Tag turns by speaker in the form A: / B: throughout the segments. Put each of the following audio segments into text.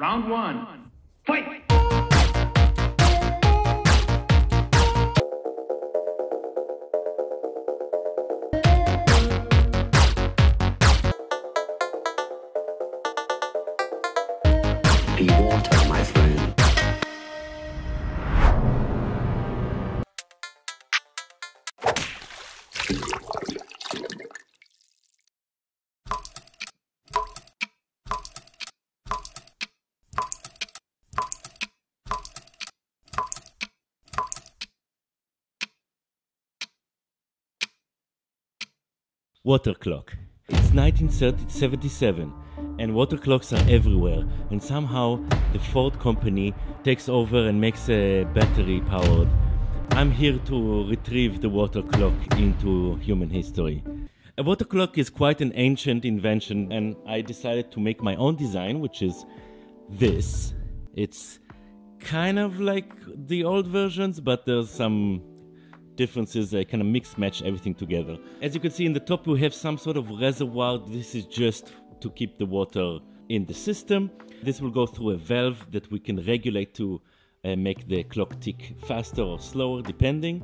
A: Round one. Fight!
B: Water
C: clock. It's 1977 and water clocks are everywhere and somehow the Ford company takes over and makes a battery powered. I'm here to retrieve the water clock into human history. A water clock is quite an ancient invention and I decided to make my own design which is this. It's kind of like the old versions but there's some differences, uh, kind of mix match everything together. As you can see in the top, we have some sort of reservoir. This is just to keep the water in the system. This will go through a valve that we can regulate to uh, make the clock tick faster or slower, depending.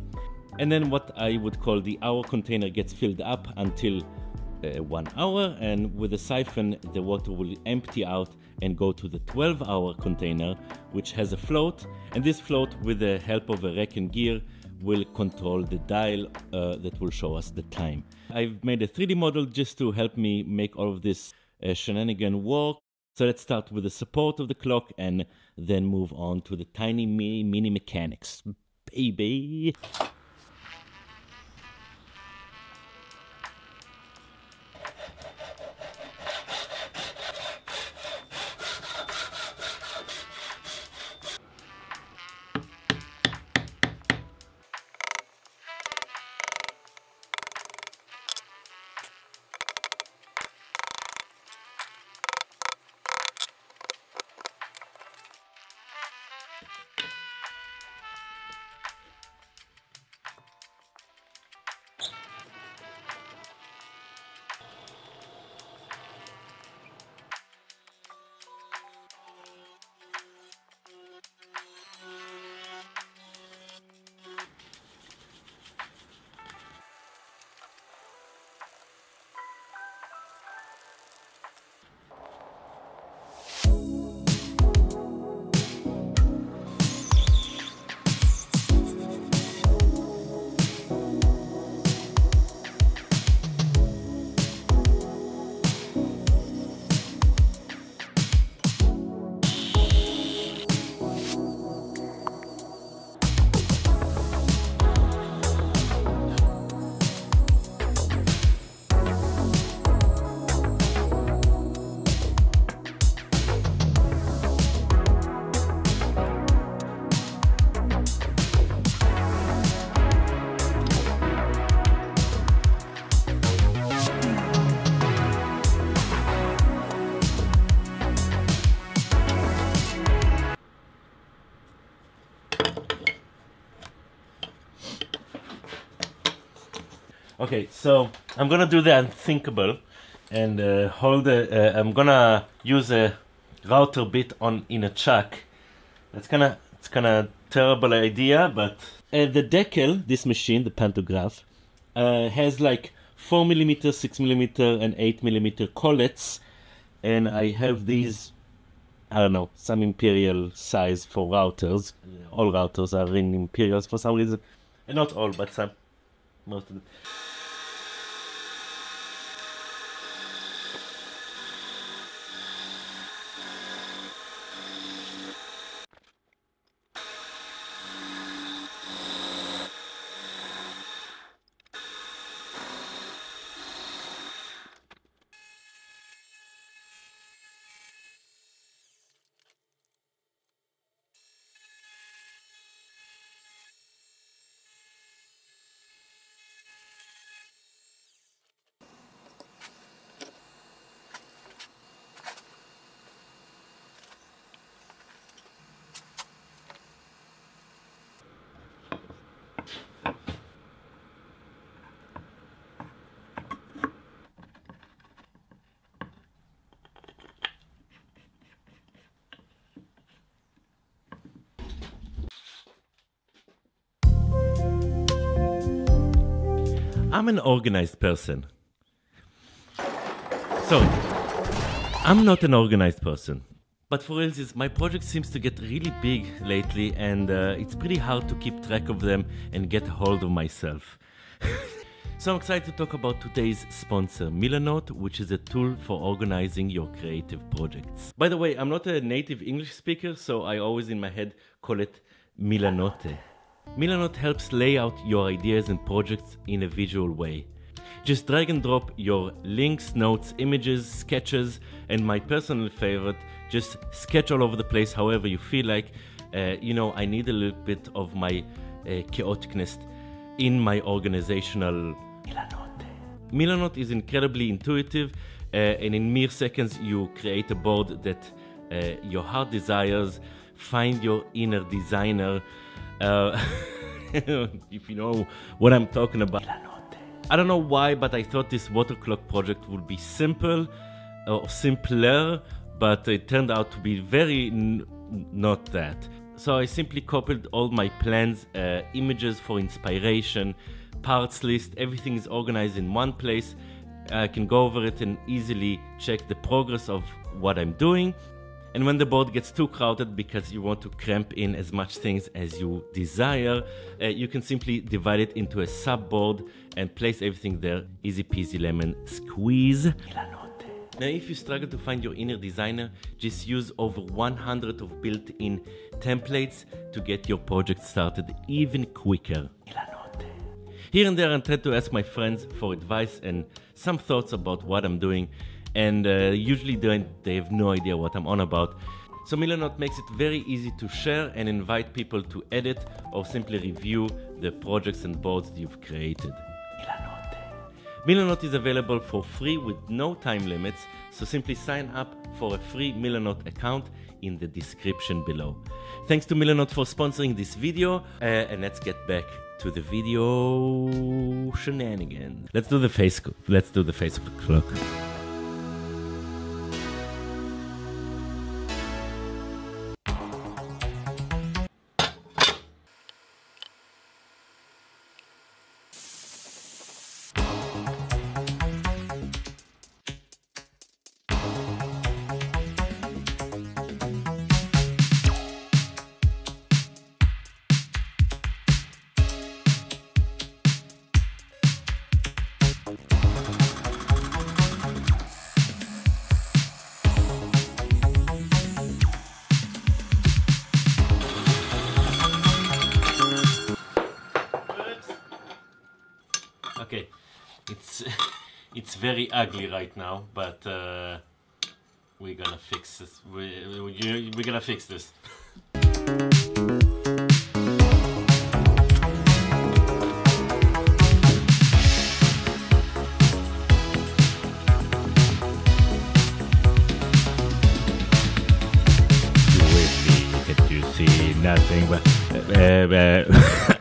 C: And then what I would call the hour container gets filled up until uh, one hour, and with a siphon, the water will empty out and go to the 12 hour container, which has a float. And this float, with the help of a rack and gear, will control the dial uh, that will show us the time. I've made a 3D model just to help me make all of this uh, shenanigan work. So let's start with the support of the clock and then move on to the tiny mini, mini mechanics. Baby! Okay, so I'm gonna do the unthinkable and uh, hold a, uh, I'm gonna use a router bit on in a chuck. That's kind of it's kind of terrible idea, but uh, the Deckel, this machine, the pantograph, uh, has like four millimeter, six millimeter, and eight millimeter collets, and I have these. I don't know some imperial size for routers. All routers are in imperials for some reason, and not all, but some, most of them. I'm an organized person. So, I'm not an organized person. But for instance, my project seems to get really big lately, and uh, it's pretty hard to keep track of them and get a hold of myself. so I'm excited to talk about today's sponsor, Milanote, which is a tool for organizing your creative projects. By the way, I'm not a native English speaker, so I always in my head call it Milanote. Milanote helps lay out your ideas and projects in a visual way. Just drag and drop your links, notes, images, sketches, and my personal favorite, just sketch all over the place however you feel like. Uh, you know, I need a little bit of my uh, chaoticness in my organizational Milanote. Milanote is incredibly intuitive, uh, and in mere seconds, you create a board that uh, your heart desires. Find your inner designer. Uh, if you know what I'm talking about. I don't know why, but I thought this water clock project would be simple or simpler, but it turned out to be very n- not that. So I simply copied all my plans, uh, images for inspiration, parts list, everything is organized in one place. I can go over it and easily check the progress of what I'm doing. And when the board gets too crowded because you want to cramp in as much things as you desire, uh, you can simply divide it into a subboard and place everything there. Easy peasy lemon squeeze. Now, if you struggle to find your inner designer, just use over 100 of built-in templates to get your project started even quicker. Here and there, I try to ask my friends for advice and some thoughts about what I'm doing, and uh, usually they, they have no idea what I'm on about. So Milanote makes it very easy to share and invite people to edit or simply review the projects and boards you've created. Milanote is available for free with no time limits, so simply sign up for a free Milanote account in the description below. Thanks to Milanote for sponsoring this video, uh, and let's get back to the video shenanigans. Let's do the face. Let's do the face of the clock. Very ugly right now, but uh, we're gonna fix this. We, we, we're gonna fix this. Nothing but. Uh, uh,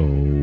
C: Oh,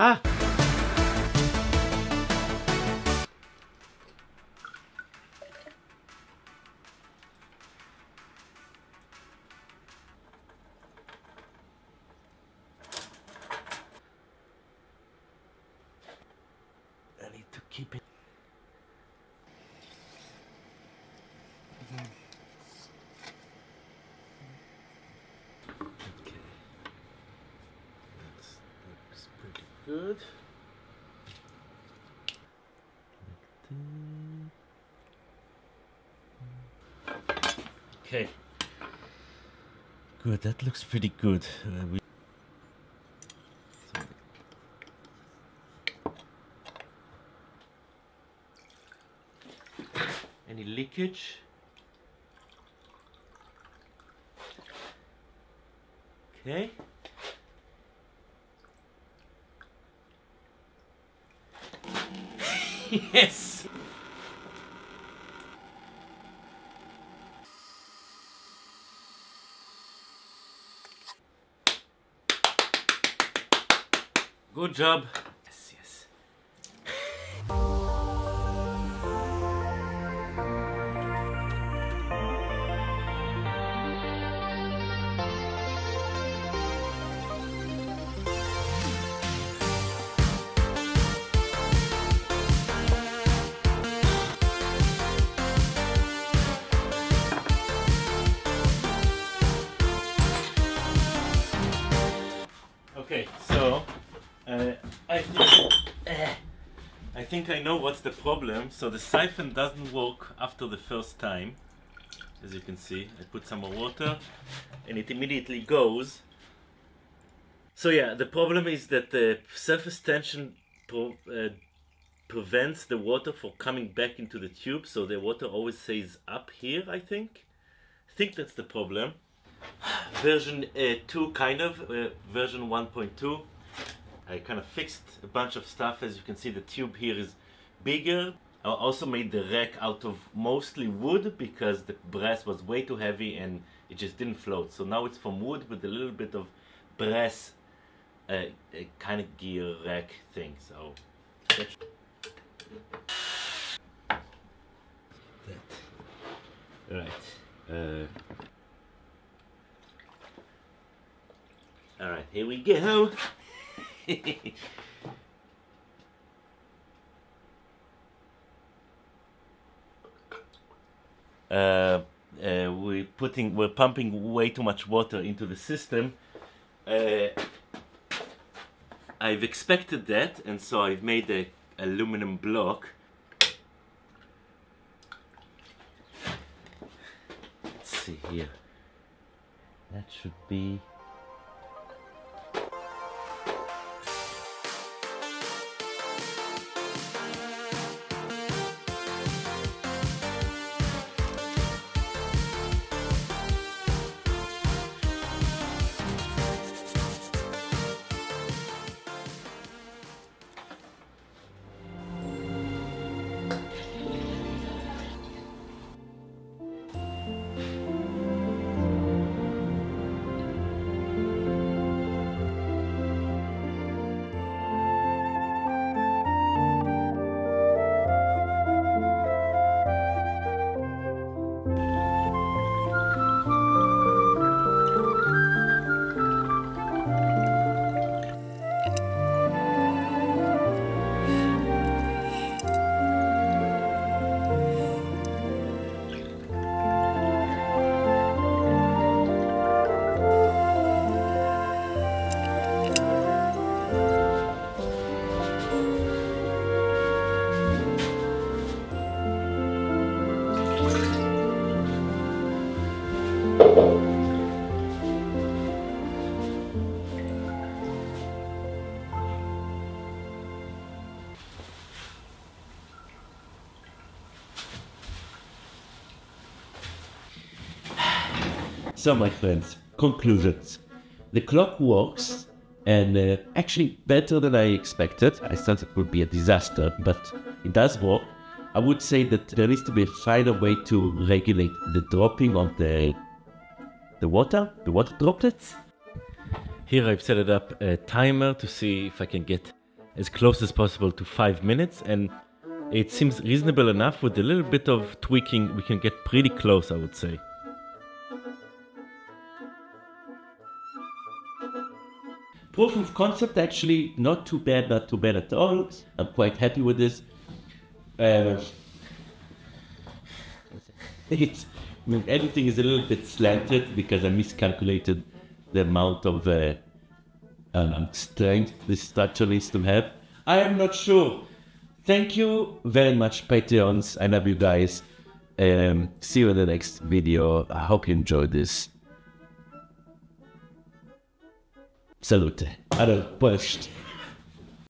C: Ah! Good. Okay. Good, that looks pretty good. Uh, we Any leakage? Okay. yes. Good job. Okay, so uh, I think eh, I think I know what's the problem. So the siphon doesn't work after the first time. As you can see, I put some more water, and it immediately goes. So yeah, the problem is that the surface tension uh, prevents the water from coming back into the tube. So the water always stays up here. I think. I think that's the problem version uh, 2 kind of uh, version 1.2 I kind of fixed a bunch of stuff. As you can see the tube here is bigger. I also made the rack out of mostly wood because the brass was way too heavy and it just didn't float. So now it's from wood with a little bit of brass uh, kind of gear rack thing. So that. right. Uh, All right, here we go. uh, uh, we're putting, we're pumping way too much water into the system. Uh, I've expected that, and so I've made a aluminum block. Let's see here. That should be So, my friends, conclusions. The clock works, and uh, actually better than I expected. I thought it would be a disaster, but it does work. I would say that there needs to be a finer way to regulate the dropping of the the water, the water droplets. Here I've set it up a timer to see if I can get as close as possible to five minutes, and it seems reasonable enough. With a little bit of tweaking, we can get pretty close, I would say. Proof of concept actually not too bad, not too bad at all. I'm quite happy with this. Uh, it's, I mean, everything is a little bit slanted because I miscalculated the amount of uh, um, strength this structure needs to have. I am not sure. Thank you very much, Patreons. I love you guys. Um, see you in the next video. I hope you enjoyed this. Salute! Arăt păști!